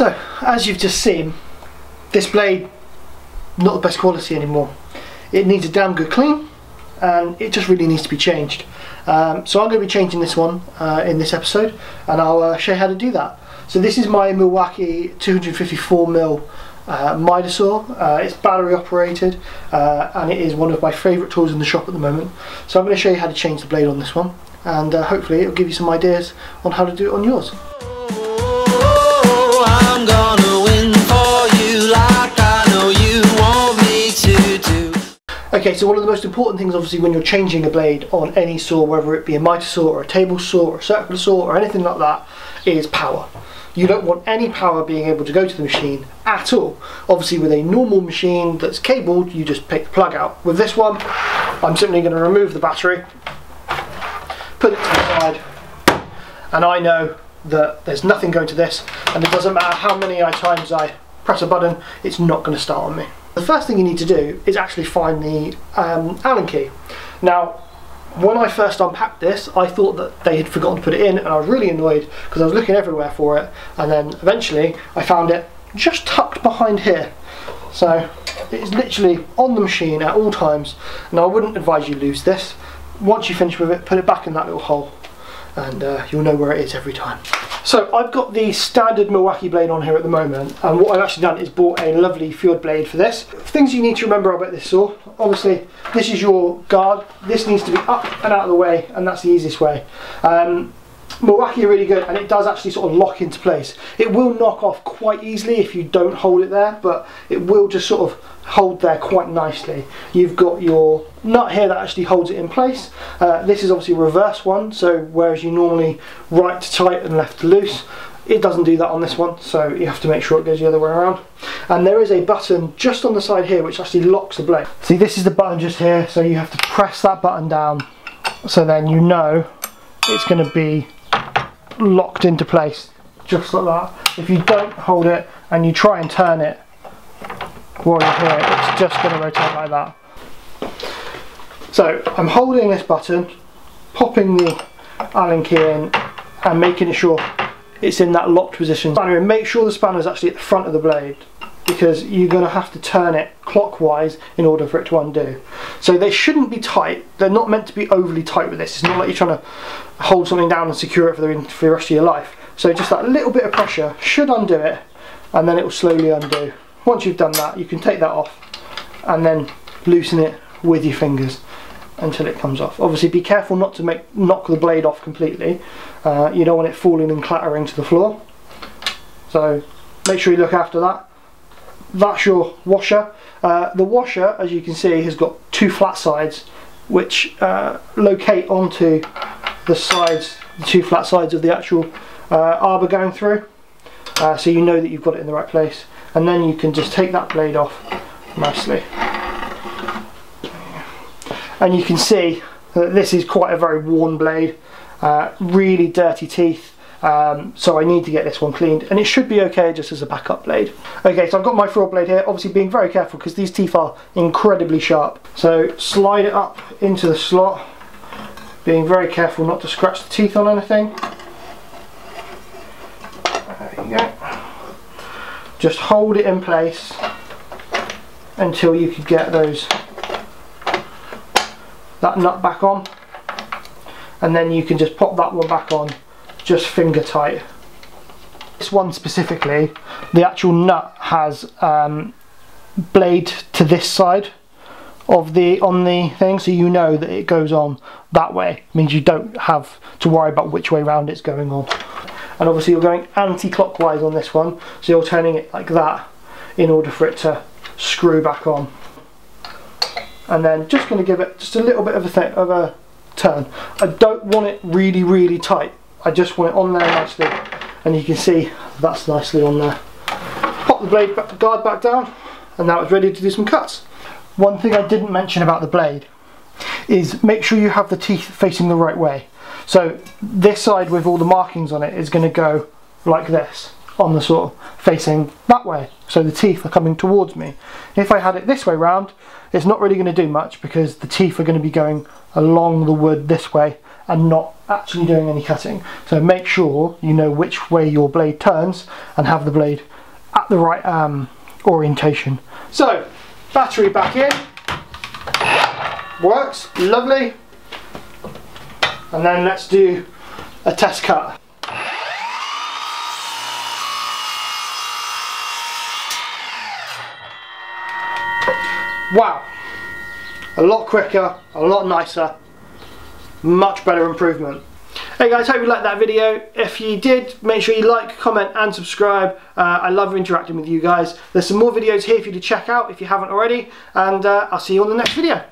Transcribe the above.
So, as you've just seen, this blade, not the best quality anymore. It needs a damn good clean, and it just really needs to be changed. Um, so I'm going to be changing this one uh, in this episode, and I'll uh, show you how to do that. So this is my Milwaukee 254mm uh, saw. Uh, it's battery operated, uh, and it is one of my favourite tools in the shop at the moment. So I'm going to show you how to change the blade on this one, and uh, hopefully it'll give you some ideas on how to do it on yours. Okay, so one of the most important things obviously when you're changing a blade on any saw, whether it be a miter saw or a table saw or a circular saw or anything like that, is power. You don't want any power being able to go to the machine at all. Obviously with a normal machine that's cabled, you just pick the plug out. With this one, I'm simply going to remove the battery, put it to the side, and I know that there's nothing going to this, and it doesn't matter how many times I press a button, it's not going to start on me. The first thing you need to do is actually find the um, Allen key. Now, when I first unpacked this, I thought that they had forgotten to put it in, and I was really annoyed because I was looking everywhere for it, and then eventually I found it just tucked behind here. So it's literally on the machine at all times, and I wouldn't advise you lose this. Once you finish with it, put it back in that little hole, and uh, you'll know where it is every time. So I've got the standard Milwaukee blade on here at the moment and what I've actually done is bought a lovely Freud blade for this. Things you need to remember about this saw, obviously this is your guard, this needs to be up and out of the way and that's the easiest way. Um, Milwaukee are really good and it does actually sort of lock into place. It will knock off quite easily if you don't hold it there but it will just sort of hold there quite nicely. You've got your nut here that actually holds it in place. Uh, this is obviously a reverse one so whereas you normally right to tight and left to loose it doesn't do that on this one so you have to make sure it goes the other way around and there is a button just on the side here which actually locks the blade. See this is the button just here so you have to press that button down so then you know it's going to be locked into place just like that. If you don't hold it and you try and turn it while you're here, it's just going to rotate like that. So I'm holding this button, popping the Allen key in and making sure it's in that locked position. And make sure the spanner is actually at the front of the blade because you're going to have to turn it clockwise in order for it to undo. So they shouldn't be tight. They're not meant to be overly tight with this. It's not like you're trying to hold something down and secure it for the, for the rest of your life. So just that little bit of pressure should undo it and then it will slowly undo. Once you've done that you can take that off and then loosen it with your fingers until it comes off. Obviously be careful not to make knock the blade off completely. Uh, you don't want it falling and clattering to the floor. So make sure you look after that that's your washer. Uh, the washer, as you can see, has got two flat sides which uh, locate onto the sides, the two flat sides of the actual uh, arbor going through. Uh, so you know that you've got it in the right place. And then you can just take that blade off nicely. And you can see that this is quite a very worn blade, uh, really dirty teeth. Um, so I need to get this one cleaned and it should be okay just as a backup blade. Okay so I've got my Freud blade here obviously being very careful because these teeth are incredibly sharp. So slide it up into the slot being very careful not to scratch the teeth on anything. There you go. Just hold it in place until you can get those that nut back on and then you can just pop that one back on just finger tight. This one specifically, the actual nut has um, blade to this side of the on the thing so you know that it goes on that way. It means you don't have to worry about which way round it's going on. And obviously you're going anti-clockwise on this one so you're turning it like that in order for it to screw back on. And then just going to give it just a little bit of a, of a turn. I don't want it really really tight I just want it on there nicely and you can see that's nicely on there. Pop the blade back, guard back down and now it's ready to do some cuts. One thing I didn't mention about the blade is make sure you have the teeth facing the right way. So this side with all the markings on it is going to go like this on the saw facing that way so the teeth are coming towards me. If I had it this way round it's not really going to do much because the teeth are going to be going along the wood this way and not actually doing any cutting. So make sure you know which way your blade turns and have the blade at the right um, orientation. So, battery back in, works, lovely. And then let's do a test cut. Wow, a lot quicker, a lot nicer, much better improvement. Hey guys, hope you liked that video. If you did, make sure you like, comment and subscribe. Uh, I love interacting with you guys. There's some more videos here for you to check out if you haven't already, and uh, I'll see you on the next video.